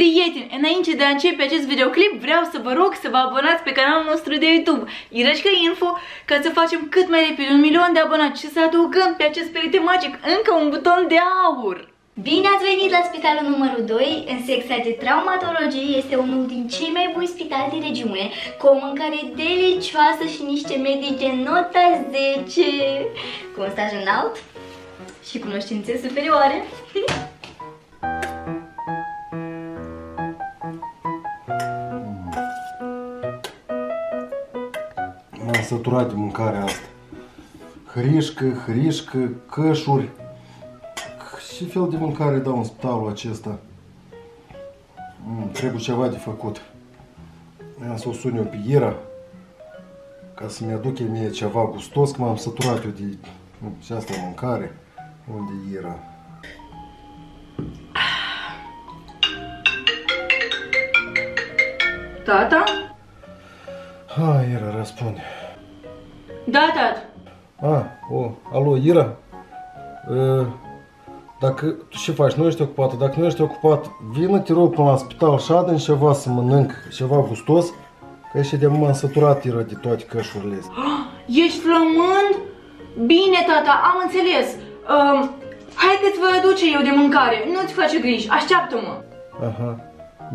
Prieteni, înainte de a începe acest videoclip, vreau să vă rog să vă abonați pe canalul nostru de YouTube, Irășca Info, ca să facem cât mai repede un milion de abonați și să adăugăm pe acest perete magic încă un buton de aur. Bine ați venit la spitalul numărul 2. În secția de traumatologie este unul din cei mai buni spitali din regiune, cu o mâncare delicioasă și niște medici de nota 10, cu un staj înalt și cunoștințe superioare. săturat de mâncarea asta. Hrișcă, hrișcă, cășuri. Ce fel de mâncare dau în spitalul acesta? Mm, trebuie ceva de făcut. Am să o sun eu pe Ira ca să-mi aduc mie ceva gustos, că m-am săturat eu de mm, și asta e mâncare. Unde e Ira? Tata? Hai, Ira, răspunde. Da, tata. A, o, alo, Ira? Uh, dacă tu ce faci, nu ești ocupată, dacă nu ești ocupat, vină te rog până la spital și adă ceva să mănânc, ceva gustos, că ești de m-am săturat Ira de toate cășurile astea. Ești flămând? Bine, tata, am înțeles. Um, hai că-ți voi aduce eu de mâncare, nu-ți face griji, așteaptă-mă. Aha,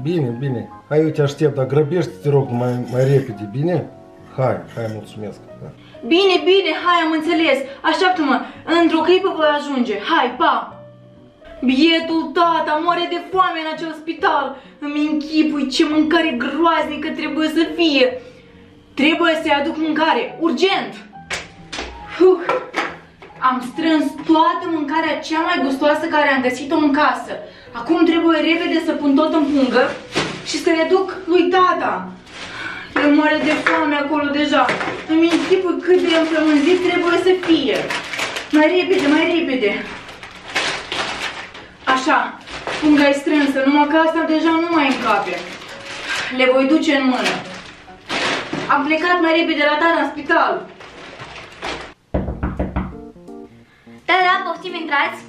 bine, bine, hai eu te aștept, dar grăbește te rog mai, mai repede, bine? Hai, hai, mulțumesc. Da. Bine, bine, hai, am înțeles. Așteaptă-mă, într-o clipă voi ajunge. Hai, pa! Bietul tata moare de foame în acel spital. Îmi închipui ce mâncare groaznică trebuie să fie. Trebuie să-i aduc mâncare, urgent! Huh. Am strâns toată mâncarea cea mai gustoasă care am găsit-o în casă. Acum trebuie repede să pun tot în pungă și să le duc lui tata. El moare de foame acolo deja. Îmi închipui cât de înflămânzit trebuie să fie. Mai repede, mai repede. Așa, punga e strânsă, numai că asta deja nu mai încape. Le voi duce în mână. Am plecat mai repede la tata în spital. Da, da, poftim, intrați.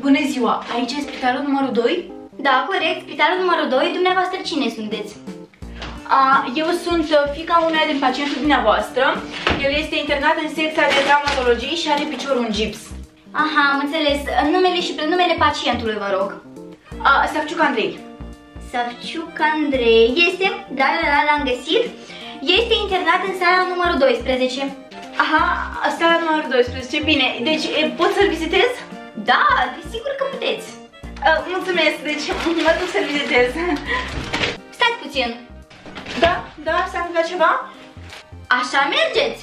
Bună ziua, aici e spitalul numărul 2? Da, corect, spitalul numărul 2, dumneavoastră cine sunteți? A, eu sunt uh, fica una din pacientul dumneavoastră. El este internat în secția de traumatologie și are piciorul în gips. Aha, am înțeles. Numele și prenumele pacientului, vă rog. A, Savciuc Andrei. Savciuc Andrei. Este? Da, da, da, l-am găsit. Este internat în sala numărul 12. Aha, sala numărul 12, bine. Deci, e, pot să-l vizitez? Da, desigur că puteți. A, mulțumesc, deci mă duc să-l vizitez. Stați puțin. Da, da, s-a întâmplat ceva? Așa mergeți?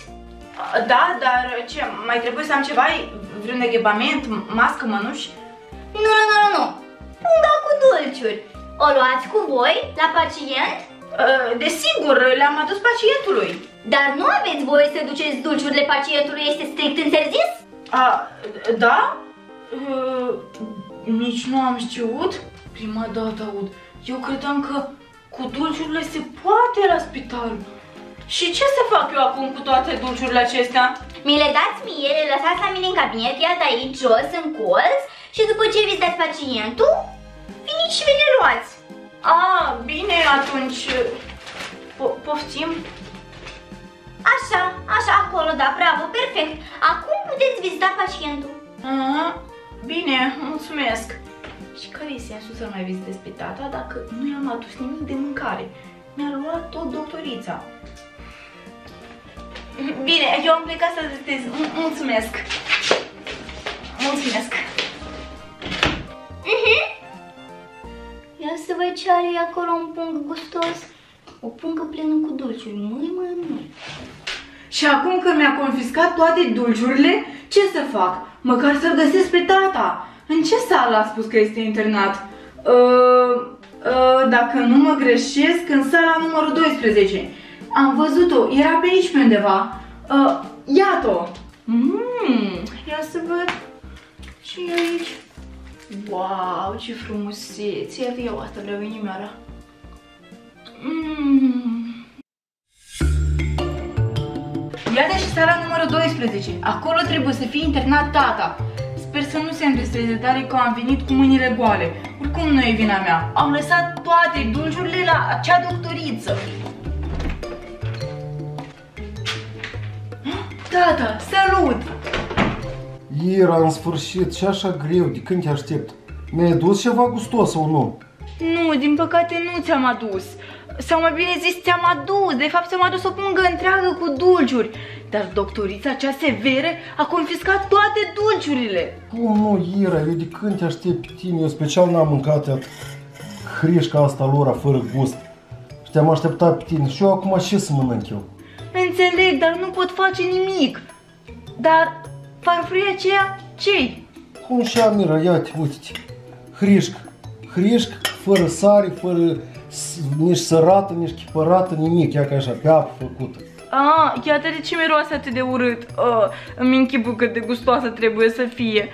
A, Da, dar ce, mai trebuie să am ceva? Vreun echipament, mască, mănuși? Nu, nu, nu, nu, nu. Punga cu dulciuri. O luați cu voi la pacient? A, Desigur, le-am adus pacientului. Dar nu aveți voie să duceți dulciurile pacientului, este strict interzis? A, da? Uh, nici nu am știut. Prima dată aud. Eu credeam că cu dulciurile se poate la spital. Și ce să fac eu acum cu toate dulciurile acestea? Mi le dați mie, le lăsați la mine în cabinet, iată aici, jos, în colț, și după ce vizitați pacientul, veniți și vi le luați. A, bine, atunci... Po- poftim? Așa, așa, acolo, da, bravo, perfect. Acum puteți vizita pacientul. Aha, bine, mulțumesc. Și care e sensul să mai vizitez pe tata dacă nu i-am adus nimic de mâncare? Mi-a luat tot doctorița. Bine, eu am plecat să vizitez. M- Mulțumesc. Mulțumesc. Mhm. Ia să văd ce are acolo un pung gustos. O pungă plină cu dulciuri, măi, măi, măi. Și acum că mi-a confiscat toate dulciurile, ce să fac? Măcar să-l găsesc pe tata. În ce sală a spus că este internat? Uh, uh, dacă nu mă greșesc, în sala numărul 12. Am văzut-o, era pe aici pe undeva. Uh, iată-o! Mm, ia să văd. Și aici. Wow, ce frumusețe! Iată eu asta le-o inimioara. Mm. Iată și sala numărul 12. Acolo trebuie să fie internat tata. Sper să nu se înrestreze tare că am venit cu mâinile goale. Cum nu e vina mea? Am lăsat toate dulciurile la acea doctoriță. Tata, salut! Ira, în sfârșit, și așa greu, de când te aștept? Mi-ai adus ceva gustos sau nu? Nu, din păcate nu ți-am adus. Sau mai bine zis, ți-am adus. De fapt, ți-am adus o pungă întreagă cu dulciuri. Dar doctorița cea severă a confiscat toate dulciurile. Cum nu, Ira, eu de când te aștept pe tine, eu special n-am mâncat iată, hrișca asta lor fără gust. Și te-am așteptat pe tine și eu acum ce să mănânc eu? Înțeleg, dar nu pot face nimic. Dar farfuria aceea, ce Cum și Amira, ia-te, uite-te. Hrișcă, hrișcă, fără sare, fără s- nici sărată, nici chipărată, nimic, ia ca așa, pe apă făcută. Ah, iată de ce miroase atât de urât. Ah, îmi închipu cât de gustoasă trebuie să fie.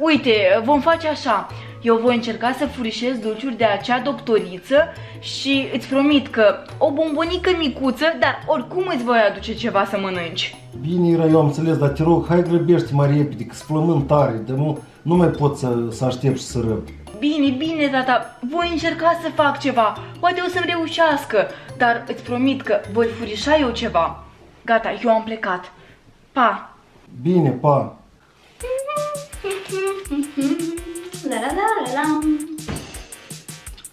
Uite, vom face așa. Eu voi încerca să furișez dulciuri de acea doctoriță și îți promit că o bombonică micuță, dar oricum îți voi aduce ceva să mănânci. Bine, Ira, eu am înțeles, dar te rog, hai grăbește mai repede, că flământ tare, de nu, nu mai pot să, să aștept și să răb. Bine, bine, tata, voi încerca să fac ceva. Poate o să-mi reușească, dar îți promit că voi furișa eu ceva. Gata, eu am plecat. Pa! Bine, pa! La la la la la.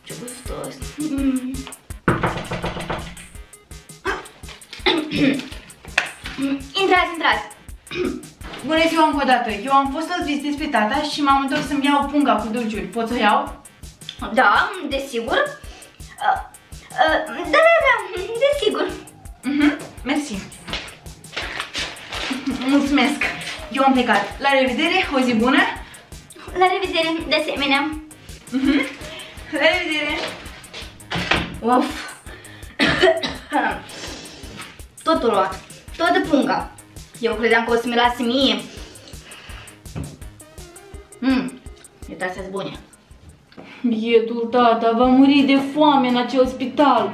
Ce gustos. Mm. Intrați, intrați. Bună ziua încă o dată! Eu am fost să-l vizitez pe tata și m-am întors să-mi iau punga cu dulciuri. Pot să o iau? Da, desigur. Uh, uh, da, da, da, desigur. Mhm, mersi. Mulțumesc! Eu am plecat. La revedere, o zi bună! La revedere, de asemenea. Mhm, La revedere! Uf. Totul luat. Toată punga. Eu credeam că o să-mi lase mie. Mmm, uitați bune. Bietul tata va muri de foame în acel spital.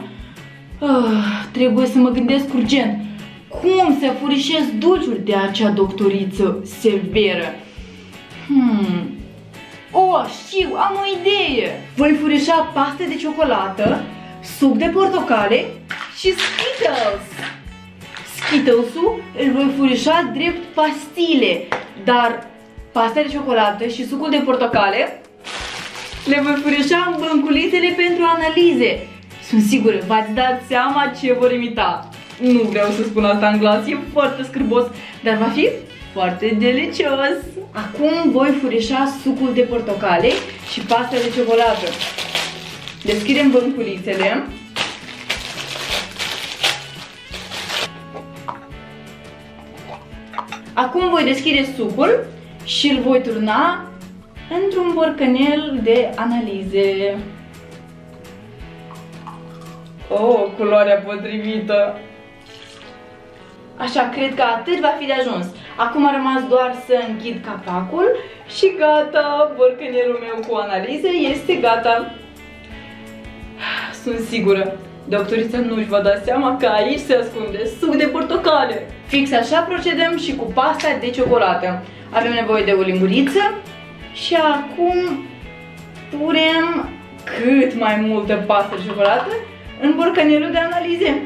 Ah, trebuie să mă gândesc urgent. Cum să furișez dulciuri de acea doctoriță severă? Hmm. Oh, știu, am o idee! Voi furișa paste de ciocolată, suc de portocale și Skittles! Skittles-ul îl voi furișa drept pastile, dar pasta de ciocolată și sucul de portocale le voi furișa în bănculițele pentru analize. Sunt sigură, v-ați dat seama ce vor imita. Nu vreau să spun asta în glas, e foarte scârbos, dar va fi foarte delicios. Acum voi furișa sucul de portocale și pasta de ciocolată. Deschidem bănculițele. Acum voi deschide sucul și îl voi turna într-un borcanel de analize. Oh, culoarea potrivită! Așa, cred că atât va fi de ajuns. Acum a rămas doar să închid capacul și gata, borcanelul meu cu analize este gata. Sunt sigură, doctorița nu își va da seama că aici se ascunde suc de portocale. Fix așa procedăm și cu pasta de ciocolată. Avem nevoie de o linguriță și acum punem cât mai multă pastă de ciocolată în borcanelul de analize.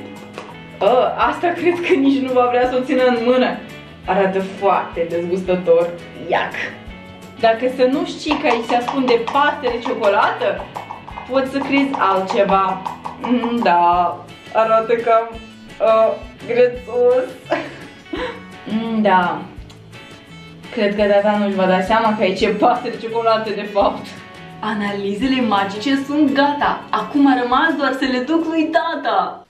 A, asta cred că nici nu va vrea să o țină în mână. Arată foarte dezgustător. Iac! Dacă să nu știi că aici se ascunde paste de ciocolată, poți să crezi altceva. Mm, da, arată cam uh, grețos. mm, da. Cred că tata nu-și va da seama că aici e paste de ciocolată de fapt. Analizele magice sunt gata. Acum a rămas doar să le duc lui tata.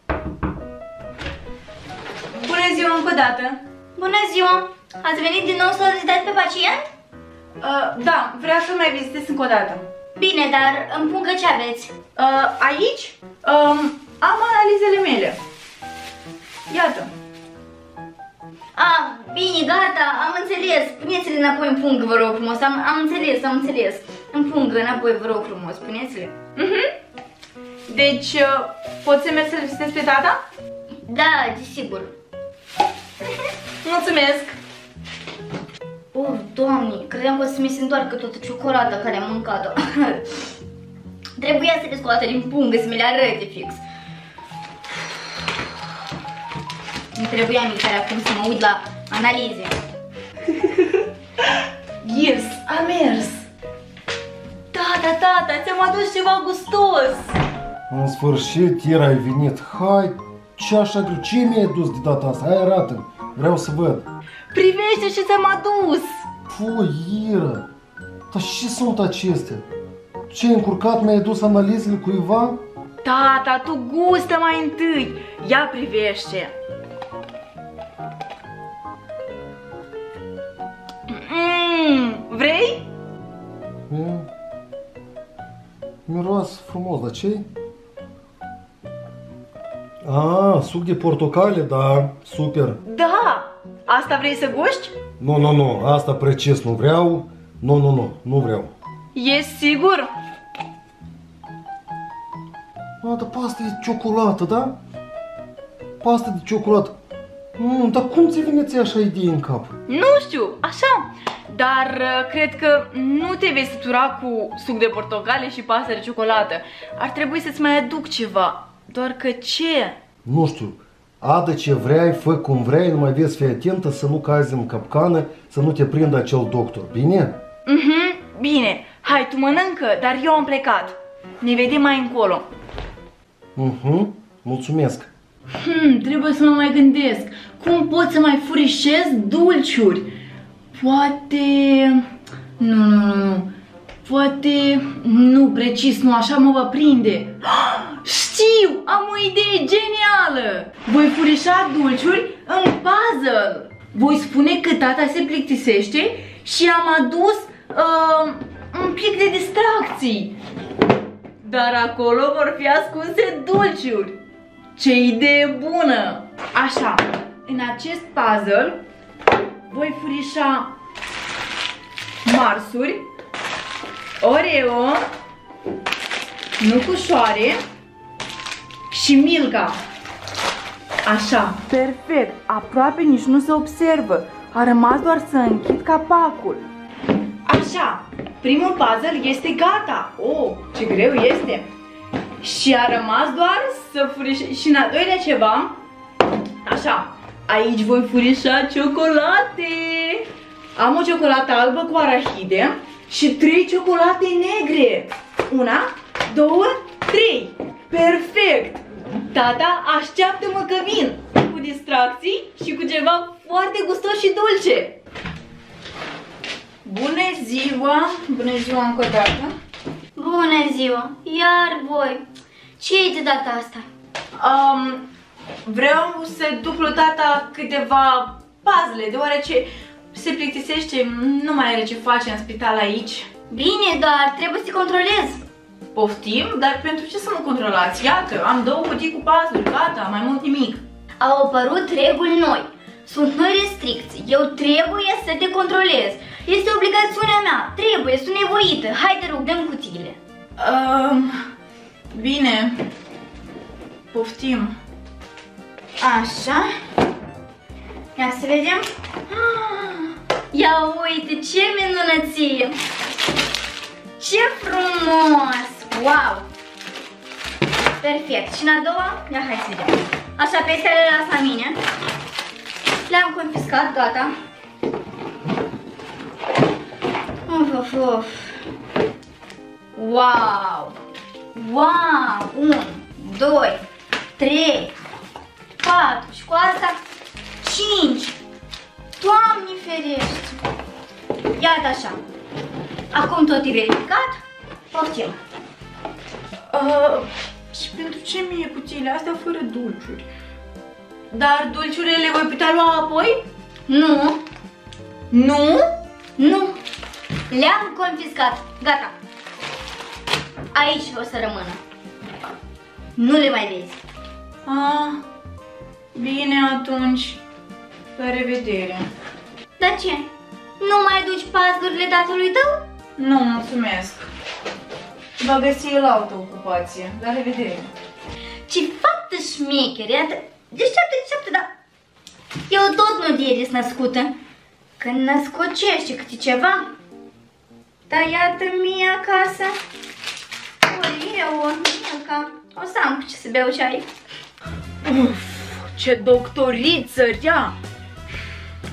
Bună ziua încă o dată. Bună ziua! Ați venit din nou să vizitați pe pacient? Uh, da, vreau să mai vizitez încă o dată. Bine, dar în pungă ce aveți? Uh, aici um, am analizele mele. Iată. Ah, bine, gata, am înțeles. Puneți-le înapoi în pungă, vă rog frumos. Am, am înțeles, am înțeles. În pungă, înapoi, vă rog frumos. Puneți-le. Mhm. Deci, uh, pot să merg să-l vizitez pe tata? Da, desigur. Mulțumesc! Oh, doamne, credeam că o să mi se întoarcă toată ciocolata care am mâncat-o. Ia să le scoate din pungă, să mi le arăte fix. Nu trebuia micarea acum să mă uit la analize. Yes, a mers! Tata, tata, ți-am adus ceva gustos! În sfârșit, ieri ai venit. Hai, ce așa greu? Ce mi-ai dus de data asta? Hai, arată Vreau să văd. Privește ce ți-am adus! Fu, Ira, dar ce sunt acestea? Ce ai încurcat? Mi-ai dus analizele cuiva? Tata, tu gustă mai întâi! Ia privește! Frumos, dar ce Ah, suc de portocale, da, super. Da! Asta vrei să guști? Nu, nu, nu, asta precis nu vreau. Nu, nu, nu, nu vreau. E sigur? A, dar pasta e ciocolată, da? Pasta de ciocolată. Mm, dar cum ți vine ție așa idee în cap? Nu știu, așa. Dar uh, cred că nu te vei sătura cu suc de portocale și pastă de ciocolată. Ar trebui să-ți mai aduc ceva. Doar că ce? Nu știu, adă ce vrei, fă cum vrei, numai vezi, fii atentă să nu cazi în capcană, să nu te prindă acel doctor, bine? Mhm, bine. Hai, tu mănâncă, dar eu am plecat. Ne vedem mai încolo. Mhm, mulțumesc. Hmm, trebuie să mă mai gândesc. Cum pot să mai furișez dulciuri? Poate... Nu, nu, nu, nu. Poate... Nu, precis, nu, așa mă va prinde. Știu, am o idee genială! Voi furișa dulciuri în puzzle. Voi spune că tata se plictisește și am adus uh, un pic de distracții. Dar acolo vor fi ascunse dulciuri. Ce idee bună! Așa, în acest puzzle voi furișa marsuri, Oreo, nucușoare și Milka. Așa, perfect, aproape nici nu se observă. A rămas doar să închid capacul. Așa, primul puzzle este gata. Oh, ce greu este. Și a rămas doar să furiș... Și în al doilea ceva, așa, aici voi furișa ciocolate. Am o ciocolată albă cu arahide și trei ciocolate negre. Una, două, trei. Perfect! Tata, așteaptă-mă că vin cu distracții și cu ceva foarte gustos și dulce. Bună ziua! Bună ziua încă o dată! Bună ziua! Iar voi! ce e de data asta? Um, vreau să duplu tata câteva puzzle, deoarece se plictisește, nu mai are ce face în spital aici. Bine, dar trebuie să controlez. Poftim, dar pentru ce să mă controlați? Iată, am două cutii cu puzzle, gata, mai mult nimic. Au apărut reguli noi. Sunt noi restricții. Eu trebuie să te controlez. Este obligațiunea mea. Trebuie, sunt nevoită. Hai te rog, dăm cutiile. Um, bine. Poftim. Așa. Ia să vedem. Ia uite, ce minunăție! Ce frumos! Wow! Perfect. Și în a doua? Ia hai să vedem. Așa, pe astea le las la mine. Le-am confiscat, gata. Uf, uf, uf. Wow! Wow! 1, 2, 3, 4 și cu asta 5. Doamne ferește! Iată așa. Acum tot e verificat. Poftim. Uh, și pentru ce mie cutiile astea fără dulciuri? Dar dulciurile le voi putea lua apoi? Nu, Nu? nu. Le-am confiscat. Gata. Aici o să rămână. Nu le mai vezi. Ah, bine atunci. La revedere. Dar ce? Nu mai duci puzzle-urile tatălui tău? Nu, mulțumesc. Va găsi el altă ocupație. La revedere. Ce faptă șmechere! Iată, Deșteaptă, deșteaptă, dar eu tot nu eris născută. Când născocește câte ceva, dar iată mie acasă. Ori eu, Milka. O să am cu ce să beau ceai. Uf, ce doctoriță rea!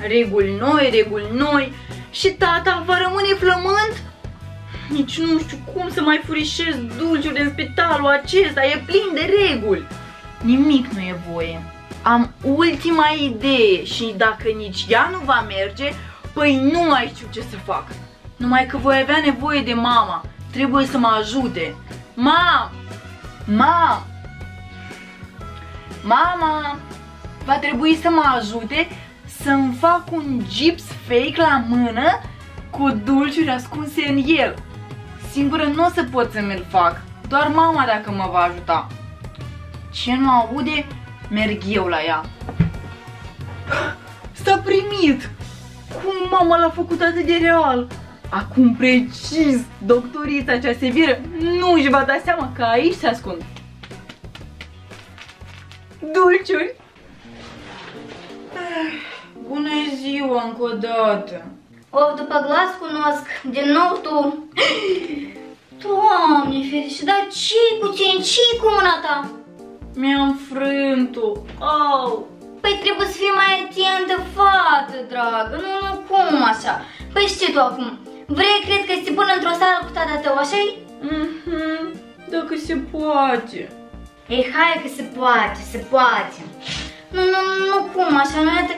Reguli noi, reguli noi și tata va rămâne flământ? Nici nu știu cum să mai furișez dulciuri în spitalul acesta, e plin de reguli. Nimic nu e voie. Am ultima idee și dacă nici ea nu va merge, păi nu mai știu ce să fac. Numai că voi avea nevoie de mama. Trebuie să mă ajute. Mam! Mam! Mama! Va trebui să mă ajute să-mi fac un gips fake la mână cu dulciuri ascunse în el. Singură nu o să pot să mi-l fac, doar mama dacă mă va ajuta. Ce nu aude, merg eu la ea. S-a primit! Cum mama l-a făcut atât de real? Acum precis, doctorița cea severă nu își va da seama că aici se ascund. Dulciuri! Bună ziua încă o dată! O, după glas cunosc, din nou tu. Doamne ferice, dar ce cu tine, ce cu mâna ta? Mi-am frânt-o! Au! Păi trebuie să fii mai atentă, fată, dragă, nu, nu, cum așa? Păi știi tu acum, vrei, cred că să te pun într-o sală cu tata tău, așa-i? Mhm, dacă se poate. Ei, hai că se poate, se poate. Nu, nu, nu, cum așa, nu te...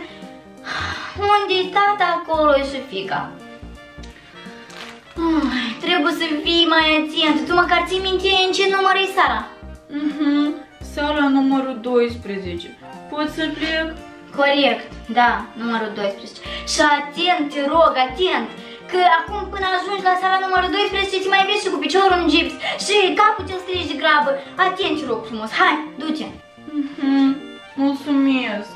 unde e tata, acolo e și fica. Ai, trebuie să fii mai atent, tu măcar ții minte în ce număr e Sara. Mhm, sala numărul 12. Pot să plec? Corect, da, numărul 12. Și atent, te rog, atent, că acum până ajungi la sala numărul 12 ți mai vezi și cu piciorul în gips și capul ți-l strigi de grabă. Atent, te rog frumos, hai, du-te. Mhm, mulțumesc.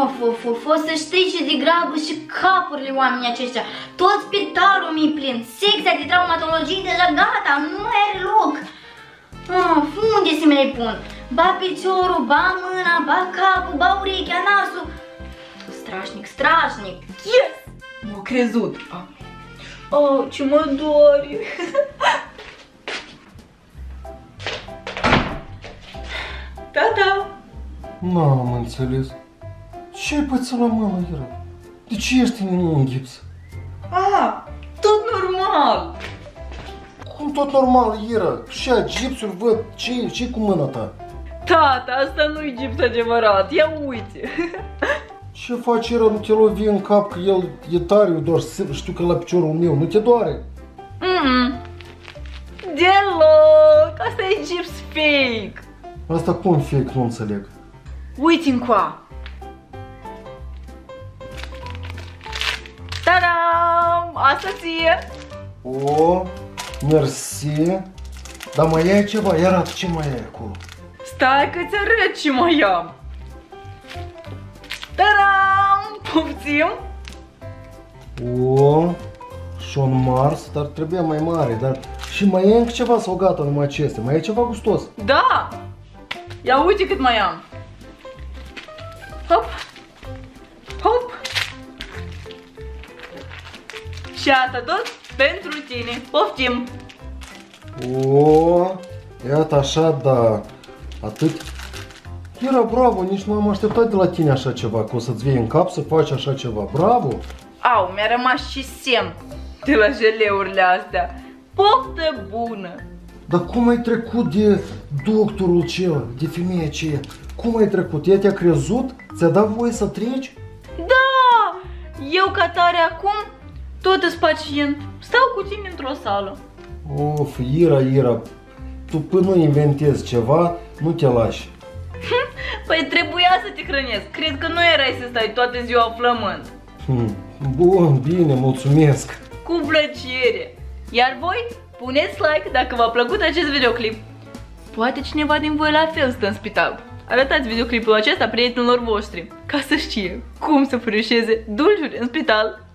Of, of, of, o să știi ce de grabă și capurile oamenii aceștia. Tot spitalul mi plin, secția de traumatologie deja gata, nu mai are loc. Of, unde să mi le pun? Ba piciorul, ba mâna, ba capul, ba urechea, nasul. Strașnic, strașnic. Yes! M-a crezut. Ah. Oh, ce mă doare. Tata! N-am înțeles. Ce ai pățit la mama, Ira? De ce ești în un gips? Ah, tot normal. Cum tot normal, Ira? Și a gipsuri văd, ce ce cu mâna ta? Tata, asta nu-i gips adevărat, ia uite. Ce faci, Ira? Nu te lovi în cap că el e tare, eu doar se- știu că la piciorul meu, nu te doare? Mm. Deloc, asta e gips fake. Asta cum fake, nu înțeleg. Uite încoa. Tadam! Asta ție. O, mersi. Dar mai ai ceva? Ia arată ce mai ai acolo. Stai că ți arăt ce mai am. Tadam! Poftim? O, și un Mars, dar trebuie mai mare, dar și mai ai încă ceva sau gata numai acestea? Mai ai ceva gustos? Da! Ia uite cât mai am. Hop! Hop! Și asta tot pentru tine. Poftim! O, iată așa, da, atât. Era bravo, nici nu am așteptat de la tine așa ceva, că o să-ți vii în cap să faci așa ceva. Bravo! Au, mi-a rămas și semn de la jeleurile astea. Poftă bună! Dar cum ai trecut de doctorul cel, de femeia aceea? Cum ai trecut? Ea te-a crezut? Ți-a dat voie să treci? Da! Eu ca tare acum, tot îs pacient. Stau cu tine într-o sală. Of, Ira, Ira, tu până nu inventezi ceva, nu te lași. Păi trebuia să te hrănesc. Cred că nu erai să stai toată ziua flământ. Hm, Bun, bine, mulțumesc. Cu plăcere! Iar voi, puneți like dacă v-a plăcut acest videoclip. Poate cineva din voi la fel stă în spital. Arătați videoclipul acesta prietenilor voștri, ca să știe cum să furișeze dulciuri în spital